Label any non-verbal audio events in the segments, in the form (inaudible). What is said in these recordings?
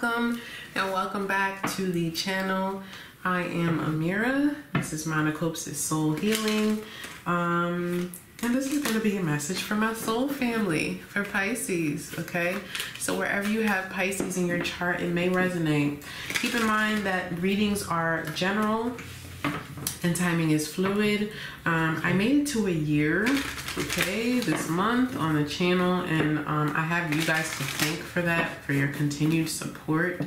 welcome and welcome back to the channel. I am amira. This is Monachopsis soul healing. Um and this is going to be a message for my soul family for pisces okay? So wherever you have pisces in your chart it may resonate. Keep in mind that readings are general and timing is fluid. Um, I made it to a year, okay, this month on the channel, and um, I have you guys to thank for that, for your continued support,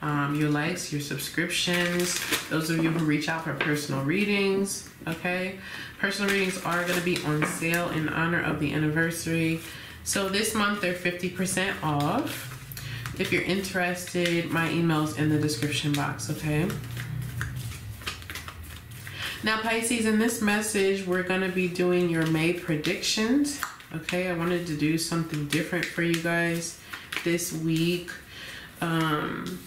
um, your likes, your subscriptions, those of you who reach out for personal readings, okay. Personal readings are going to be on sale in honor of the anniversary. So this month they're 50% off. If you're interested, my email's in the description box, okay? Now, Pisces, in this message, we're going to be doing your May predictions. Okay, I wanted to do something different for you guys this week. Um,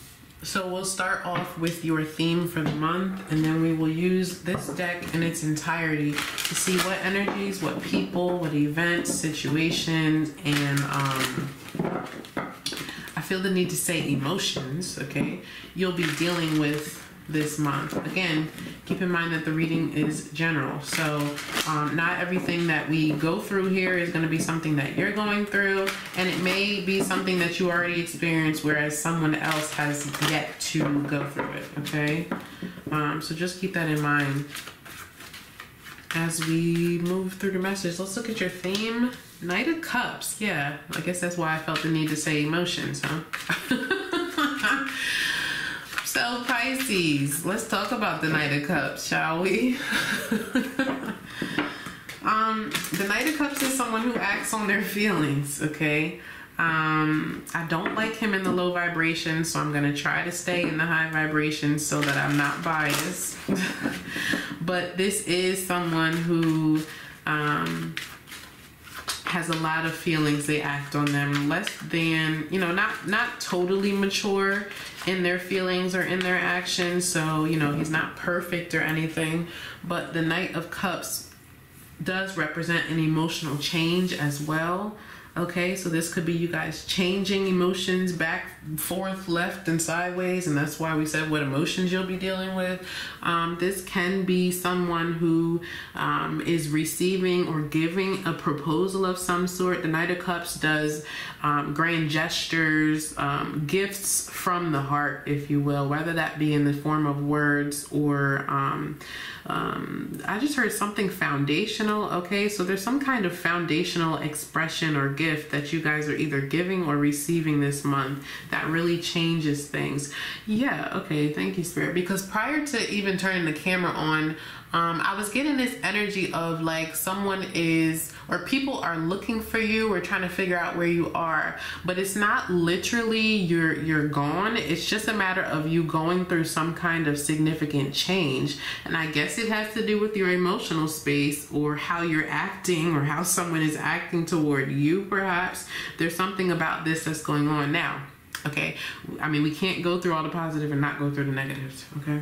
so we'll start off with your theme for the month, and then we will use this deck in its entirety to see what energies, what people, what events, situations, and um, I feel the need to say emotions, okay? You'll be dealing with this month. Again, keep in mind that the reading is general. So um, not everything that we go through here is going to be something that you're going through. And it may be something that you already experienced, whereas someone else has yet to go through it. Okay? Um, so just keep that in mind as we move through the message. Let's look at your theme. Knight of Cups. Yeah, I guess that's why I felt the need to say emotions, huh? (laughs) So, Pisces, let's talk about the Knight of Cups, shall we? (laughs) um, the Knight of Cups is someone who acts on their feelings, okay? Um, I don't like him in the low vibration, so I'm going to try to stay in the high vibration so that I'm not biased. (laughs) but this is someone who um, has a lot of feelings. They act on them less than, you know, not not totally mature in their feelings or in their actions. So, you know, he's not perfect or anything. But the Knight of Cups does represent an emotional change as well. Okay, so this could be you guys changing emotions back, forth, left, and sideways, and that's why we said what emotions you'll be dealing with. Um, this can be someone who um, is receiving or giving a proposal of some sort. The Knight of Cups does um, grand gestures, um, gifts from the heart, if you will, whether that be in the form of words or um, um, I just heard something foundational. Okay, so there's some kind of foundational expression or gift that you guys are either giving or receiving this month that really changes things. Yeah, okay, thank you, Spirit. Because prior to even turning the camera on, um, I was getting this energy of like someone is or people are looking for you or trying to figure out where you are, but it's not literally you're you're gone. It's just a matter of you going through some kind of significant change, and I guess it has to do with your emotional space or how you're acting or how someone is acting toward you. Perhaps there's something about this that's going on now. Okay, I mean we can't go through all the positive and not go through the negatives. Okay,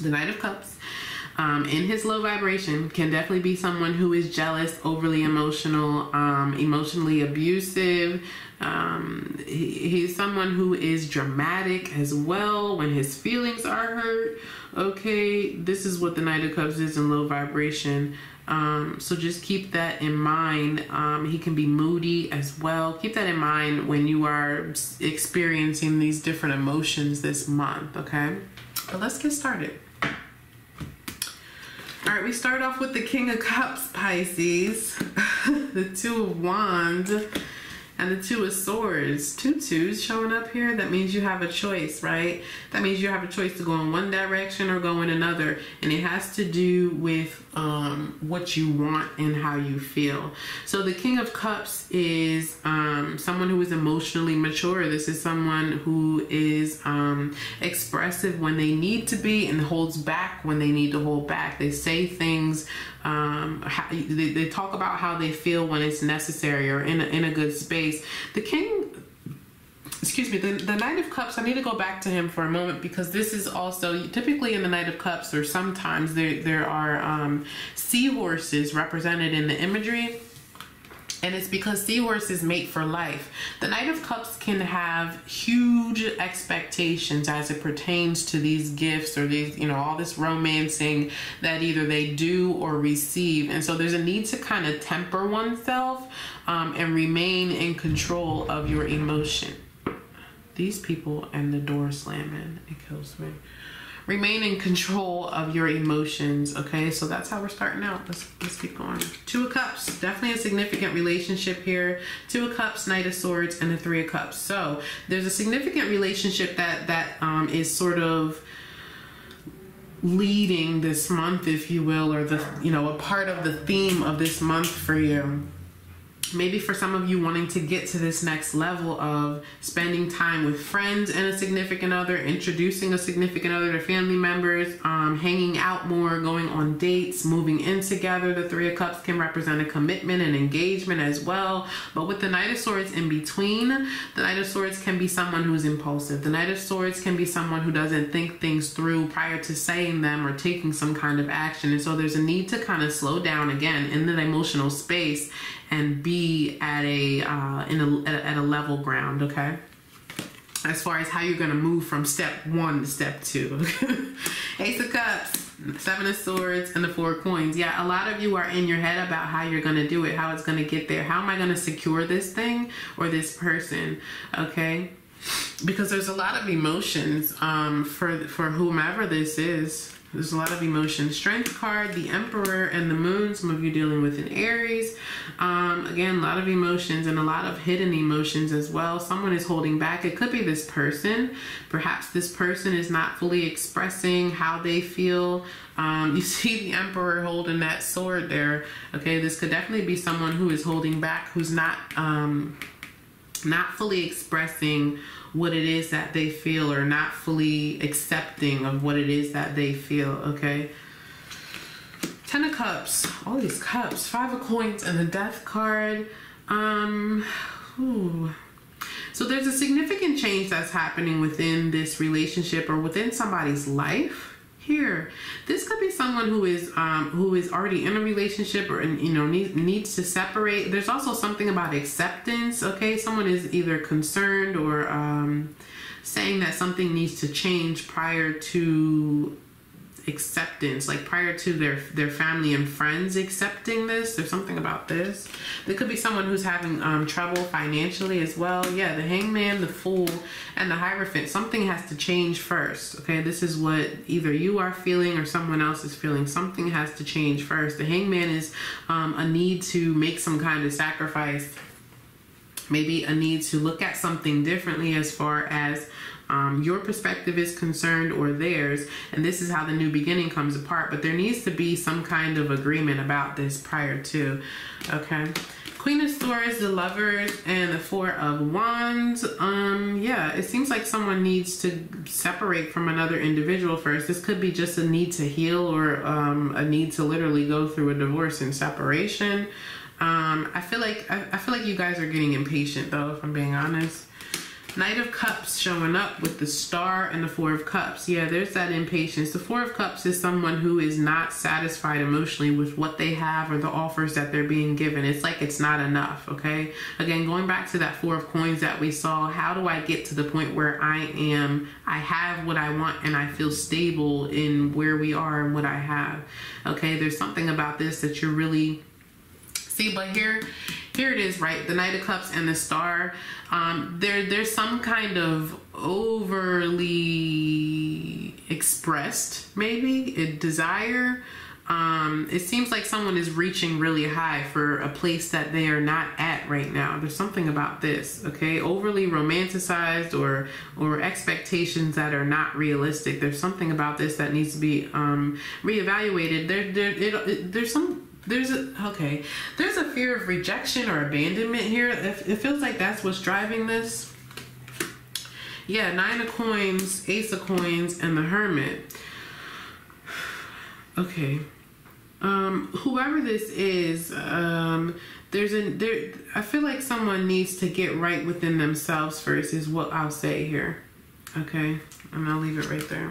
the Knight of Cups um, in his low vibration can definitely be someone who is jealous, overly emotional, um, emotionally abusive. Um, he, he's someone who is dramatic as well when his feelings are hurt. Okay, this is what the Knight of Cups is in low vibration. Um, so just keep that in mind. Um, he can be moody as well. Keep that in mind when you are experiencing these different emotions this month, okay? But let's get started. All right, we start off with the King of Cups, Pisces, (laughs) the Two of Wands, and the Two of Swords. Two twos showing up here. That means you have a choice, right? That means you have a choice to go in one direction or go in another. And it has to do with um, what you want and how you feel. So the King of Cups is um, someone who is emotionally mature. This is someone who is um, expressive when they need to be and holds back when they need to hold back. They say things um, how, they, they talk about how they feel when it's necessary or in a, in a good space. The king excuse me, the, the Knight of Cups, I need to go back to him for a moment because this is also typically in the Knight of Cups, or sometimes there, there are um, seahorses represented in the imagery. And it's because seahorses mate for life. The Knight of Cups can have huge expectations as it pertains to these gifts or these, you know, all this romancing that either they do or receive. And so there's a need to kind of temper oneself um, and remain in control of your emotion. These people and the door slamming, it kills me remain in control of your emotions okay? So that's how we're starting out. Let's let's keep going. Two of cups definitely a significant relationship here. Two of cups knight of swords and the three of cups. So there's a significant relationship that that um, is sort of leading this month if you will or the you know a part of the theme of this month for you maybe for some of you wanting to get to this next level of spending time with friends and a significant other, introducing a significant other to family members, um, hanging out more, going on dates, moving in together. The Three of Cups can represent a commitment and engagement as well. But with the Knight of Swords in between, the Knight of Swords can be someone who's impulsive. The Knight of Swords can be someone who doesn't think things through prior to saying them or taking some kind of action. And so there's a need to kind of slow down again in the emotional space and be at a uh, in a at a level ground. Okay. As far as how you're to move from step one to step two. (laughs) Ace of Cups, Seven of Swords, and the Four Coins. Yeah, a lot of you are in your head about how you're to do it, how it's to get there. How am I to secure this thing or this person? Okay because there's a lot of emotions um, for for whomever this is. There's a lot of emotion. Strength card, the Emperor, and the Moon. Some of you dealing with an Aries. Um, again, a lot of emotions and a lot of hidden emotions as well. Someone is holding back. It could be this person. Perhaps this person is not fully expressing how they feel. Um, (laughs) you see the Emperor holding that sword there. Okay, this could definitely be someone who is holding back, who's not um, not fully expressing what it is that they feel or not fully accepting of what it is that they feel, okay? Ten of Cups, all these cups, Five of Coins, and the Death card. Um, ooh. So there's a significant change that's happening within this relationship or within somebody's life here this could be someone who is um, who is already in a relationship or you know need, needs to separate. There's also something about acceptance okay? Someone is either concerned or um, saying that something needs to change prior to acceptance like prior to their their family and friends accepting this there's something about this. There could be someone who's having um, trouble financially as well. Yeah the hangman the fool and the hierophant something has to change first okay? This is what either you are feeling or someone else is feeling. Something has to change first. The hangman is um, a need to make some kind of sacrifice maybe a need to look at something differently as far as um, your perspective is concerned or theirs, and this is how the new beginning comes apart. But there needs to be some kind of agreement about this prior to, okay? Queen of Swords, the Lovers, and the Four of Wands. Um, yeah, it seems like someone needs to separate from another individual first. This could be just a need to heal or um, a need to literally go through a divorce and separation. Um, I feel like I, I feel like you guys are getting impatient though, if I'm being honest. Knight of Cups showing up with the Star and the Four of Cups. Yeah, there's that impatience. The Four of Cups is someone who is not satisfied emotionally with what they have or the offers that they're being given. It's like it's not enough, okay? Again, going back to that Four of Coins that we saw, how do I get to the point where I am, I have what I want and I feel stable in where we are and what I have? Okay, there's something about this that you're really see but here here it is right the knight of cups and the star um, there there's some kind of overly expressed maybe a desire um, it seems like someone is reaching really high for a place that they are not at right now. There's something about this, okay? Overly romanticized or or expectations that are not realistic. There's something about this that needs to be um, reevaluated. There, there, it, it, there's some there's a okay. There's a fear of rejection or abandonment here. It, it feels like that's what's driving this. Yeah nine of coins ace of coins and the hermit. Okay. Um whoever this is um there's a there i feel like someone needs to get right within themselves first is what i'll say here. Okay. And i'll leave it right there.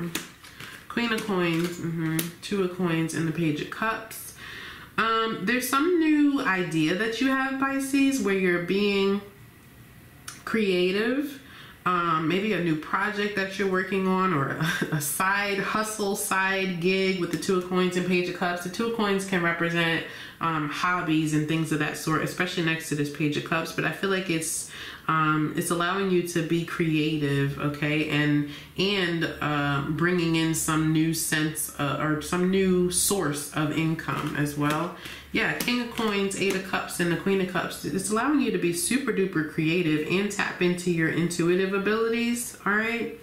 Queen of coins mm-hmm, two of coins and the page of cups Um, there's some new idea that you have, Pisces, where you're being creative. Um, maybe a new project that you're working on, or a, (laughs) a side hustle, side gig with the Two of Coins and Page of Cups. The Two of Coins can represent um, hobbies and things of that sort, especially next to this Page of Cups. But I feel like it's um, it's allowing you to be creative, okay, and and uh, bringing in some new sense uh, or some new source of income as well. Yeah, King of Coins, Eight of Cups, and the Queen of Cups. It's allowing you to be super duper creative and tap into your intuitive abilities. All right.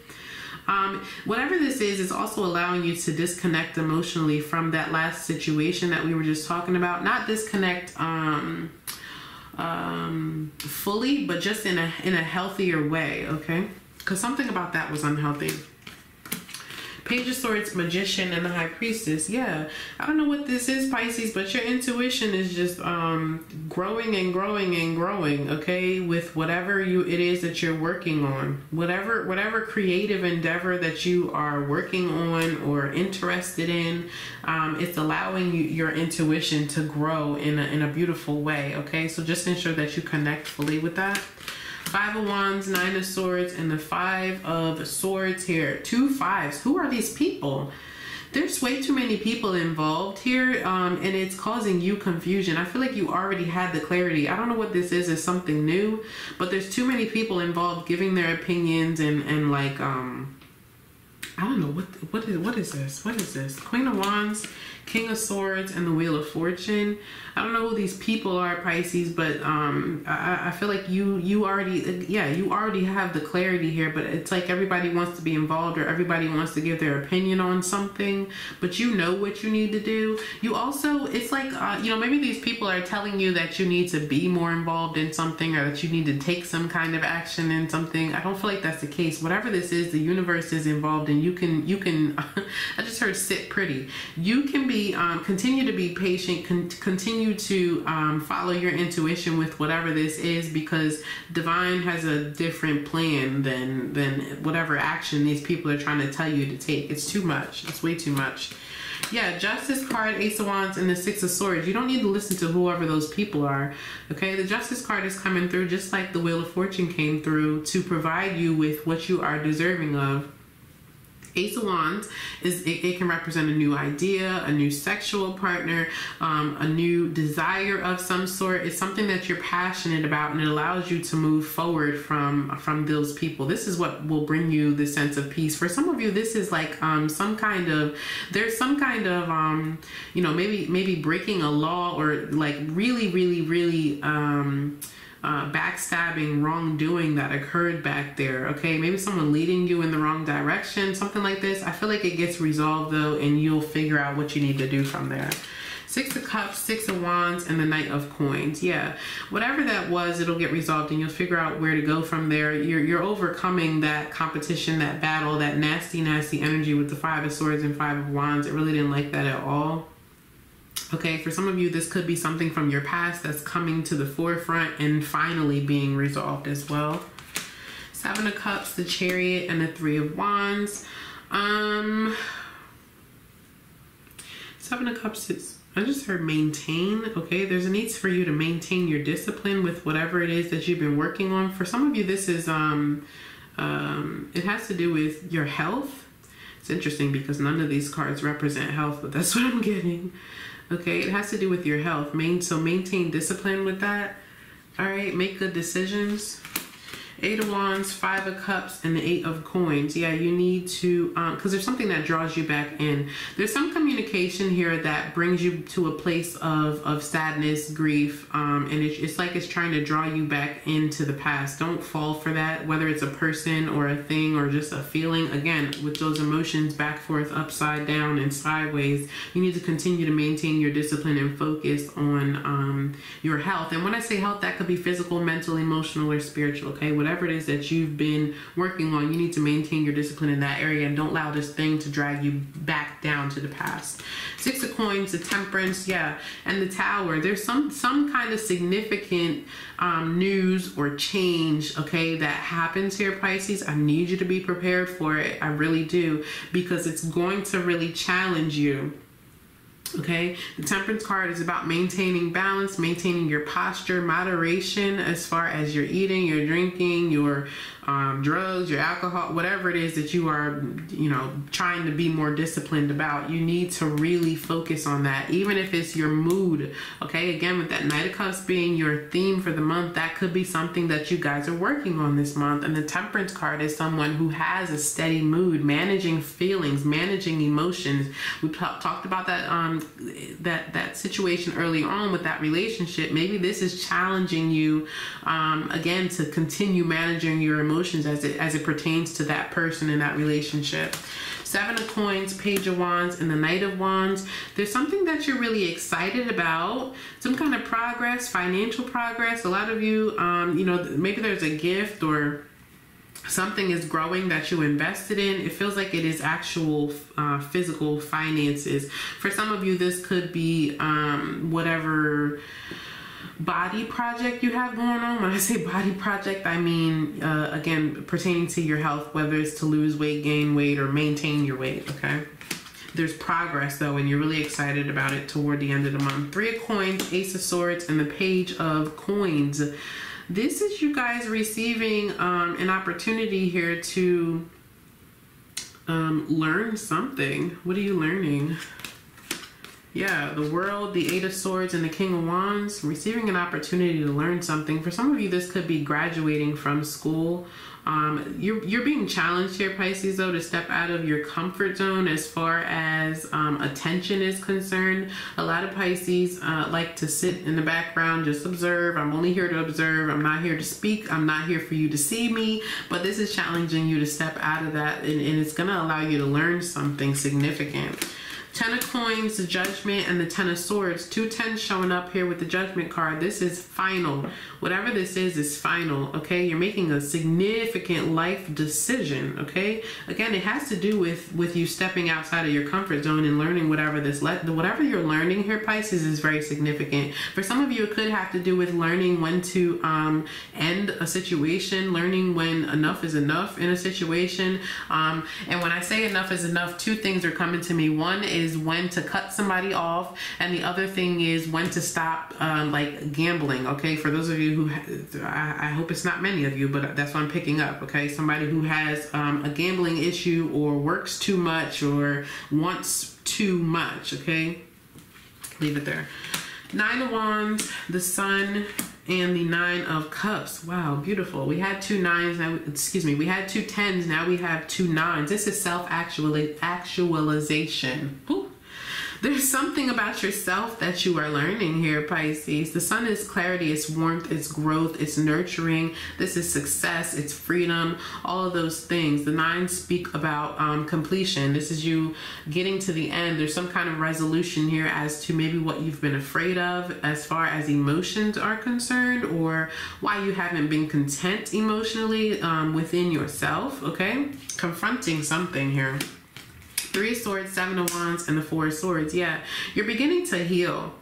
Um, whatever this is, it's also allowing you to disconnect emotionally from that last situation that we were just talking about. Not disconnect. Um, um, fully, but just in a in a healthier way. Okay, because something about that was unhealthy. Page of Swords, Magician, and the High Priestess. Yeah, I don't know what this is, Pisces, but your intuition is just um, growing and growing and growing. Okay, with whatever you it is that you're working on, whatever whatever creative endeavor that you are working on or interested in, um, it's allowing you your intuition to grow in a in a beautiful way. Okay, so just ensure that you connect fully with that. Five of Wands, Nine of Swords, and the Five of Swords here. Two fives. Who are these people? There's way too many people involved here, um, and it's causing you confusion. I feel like you already had the clarity. I don't know what this is. It's something new, but there's too many people involved giving their opinions and and like um, I don't know what what is what is this? What is this? Queen of Wands, King of Swords, and the Wheel of Fortune. I don't know who these people are, Pisces, but um, I, I feel like you you already yeah you already have the clarity here. But it's like everybody wants to be involved or everybody wants to give their opinion on something, but you know what you need to do. You also it's like uh, you know maybe these people are telling you that you need to be more involved in something or that you need to take some kind of action in something. I don't feel like that's the case. Whatever this is, the universe is involved, and you can you can. (laughs) I just heard sit pretty. You can be um, continue to be patient. Con- continue continue to um, follow your intuition with whatever this is because divine has a different plan than than whatever action these people are trying to tell you to take it's too much it's way too much yeah, Justice card, Ace of Wands, and the Six of Swords. You don't need to listen to whoever those people are. Okay, the Justice card is coming through just like the Wheel of Fortune came through to provide you with what you are deserving of Ace of Wands is it, it, can represent a new idea, a new sexual partner, um, a new desire of some sort. It's something that you're passionate about, and it allows you to move forward from from those people. This is what will bring you the sense of peace. For some of you, this is like um, some kind of there's some kind of um, you know maybe maybe breaking a law or like really really really. Um, uh, backstabbing, wrongdoing that occurred back there. Okay, maybe someone leading you in the wrong direction, something like this. I feel like it gets resolved though, and you'll figure out what you need to do from there. Six of Cups, Six of Wands, and the Knight of Coins. Yeah, whatever that was, it'll get resolved, and you'll figure out where to go from there. You're you're overcoming that competition, that battle, that nasty, nasty energy with the Five of Swords and Five of Wands. It really didn't like that at all. Okay, for some of you, this could be something from your past that's coming to the forefront and finally being resolved as well. Seven of Cups, the Chariot, and the Three of Wands. Um, Seven of Cups is, I just heard maintain. Okay, there's a need for you to maintain your discipline with whatever it is that you've been working on. For some of you, this is, um, um, it has to do with your health. It's interesting because none of these cards represent health, but that's (laughs) what I'm getting. Okay, it has to do with your health. Main so maintain discipline with that. All right, make good decisions. Eight of Wands, Five of Cups, and the Eight of Coins. Yeah, you need to, because um, there's something that draws you back in. There's some communication here that brings you to a place of, of sadness, grief, um, and it's, it's like it's trying to draw you back into the past. Don't fall for that, whether it's a person or a thing or just a feeling. Again, with those emotions back, forth, upside down, and sideways, you need to continue to maintain your discipline and focus on um, your health. And when I say health, that could be physical, mental, emotional, or spiritual, okay? It is that you've been working on, you need to maintain your discipline in that area and don't allow this thing to drag you back down to the past. Six of coins, the temperance, yeah, and the tower. There's some some kind of significant um, news or change, okay, that happens here, Pisces. I need you to be prepared for it. I really do because it's going to really challenge you Okay, the temperance card is about maintaining balance, maintaining your posture, moderation as far as your eating, your drinking, your um, drugs, your alcohol, whatever it is that you are, you know, trying to be more disciplined about. You need to really focus on that, even if it's your mood. Okay, again, with that Knight of Cups being your theme for the month, that could be something that you guys are working on this month. And the Temperance card is someone who has a steady mood, managing feelings, managing emotions. We talked about that um that that situation early on with that relationship. Maybe this is challenging you um, again to continue managing your emotions emotions as it as it pertains to that person in that relationship. Seven of Coins, Page of Wands, and the Knight of Wands. There's something that you're really excited about, some kind of progress, financial progress. A lot of you, um, you know, maybe there's a gift or something is growing that you invested in it feels like it is actual uh, physical finances for some of you this could be um, whatever body project you have going on. When I say body project, I mean, uh, again, pertaining to your health, whether it's to lose weight, gain weight, or maintain your weight, okay? There's progress though, and you're really excited about it toward the end of the month. Three of coins, ace of swords, and the page of coins. This is you guys receiving um, an opportunity here to um, learn something. What are you learning? Yeah, the world, the Eight of Swords, and the King of Wands, receiving an opportunity to learn something. For some of you, this could be graduating from school. Um, you're, you're being challenged here, Pisces, though, to step out of your comfort zone as far as um, attention is concerned. A lot of Pisces uh, like to sit in the background, just observe. I'm only here to observe. I'm not here to speak. I'm not here for you to see me. But this is challenging you to step out of that, and, and it's going to allow you to learn something significant. Ten of coins, the judgment, and the ten of swords. Two tens showing up here with the judgment card. This is final. Whatever this is, is final. Okay, you're making a significant life decision. Okay, again, it has to do with with you stepping outside of your comfort zone and learning whatever this let the whatever you're learning here, Pisces, is very significant. For some of you, it could have to do with learning when to um, end a situation, learning when enough is enough in a situation. Um, and when I say enough is enough, two things are coming to me. One is is when to cut somebody off, and the other thing is when to stop, um, like gambling. Okay, for those of you who, I, I, hope it's not many of you, but that's what I'm picking up. Okay, somebody who has um, a gambling issue or works too much or wants too much. Okay, leave it there. Nine of Wands, the Sun, and the nine of cups. Wow beautiful. We had two nines now excuse me we had two tens now we have two nines. This is self actualization. Ooh. There's something about yourself that you are learning here, Pisces. The sun is clarity, it's warmth, it's growth, it's nurturing. This is success, it's freedom, all of those things. The nine speak about um, completion. This is you getting to the end. There's some kind of resolution here as to maybe what you've been afraid of as far as emotions are concerned or why you haven't been content emotionally um, within yourself, okay? Confronting something here. Three of Swords, Seven of Wands, and the Four of Swords. Yeah, you're beginning to heal.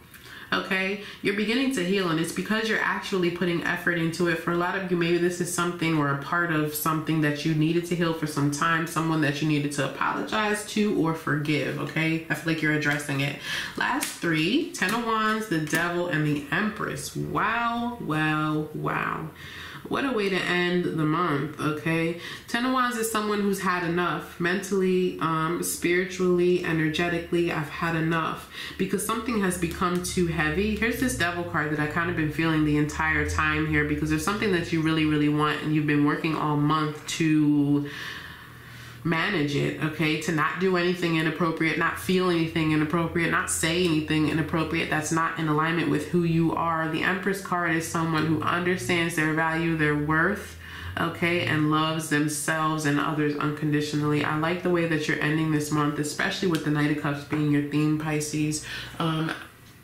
Okay, you're beginning to heal, and it's because you're actually putting effort into it. For a lot of you, maybe this is something or a part of something that you needed to heal for some time, someone that you needed to apologize to or forgive. Okay, I feel like you're addressing it. Last three Ten of Wands, the Devil, and the Empress. Wow, wow, wow. What a way to end the month, okay? Ten of Wands is someone who's had enough mentally, um, spiritually, energetically. I've had enough because something has become too heavy. Here's this devil card that I kind of been feeling the entire time here because there's something that you really, really want and you've been working all month to manage it, okay? To not do anything inappropriate, not feel anything inappropriate, not say anything inappropriate that's not in alignment with who you are. The Empress card is someone who understands their value, their worth, okay, and loves themselves and others unconditionally. I like the way that you're ending this month, especially with the Knight of Cups being your theme, Pisces. Um,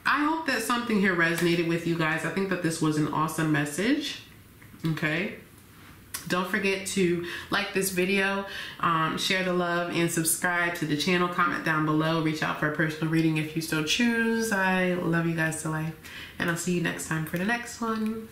I hope that something here resonated with you guys. I think that this was an awesome message, okay? Don't forget to like this video, um, share the love, and subscribe to the channel. Comment down below. Reach out for a personal reading if you so choose. I love you guys to life. And I'll see you next time for the next one.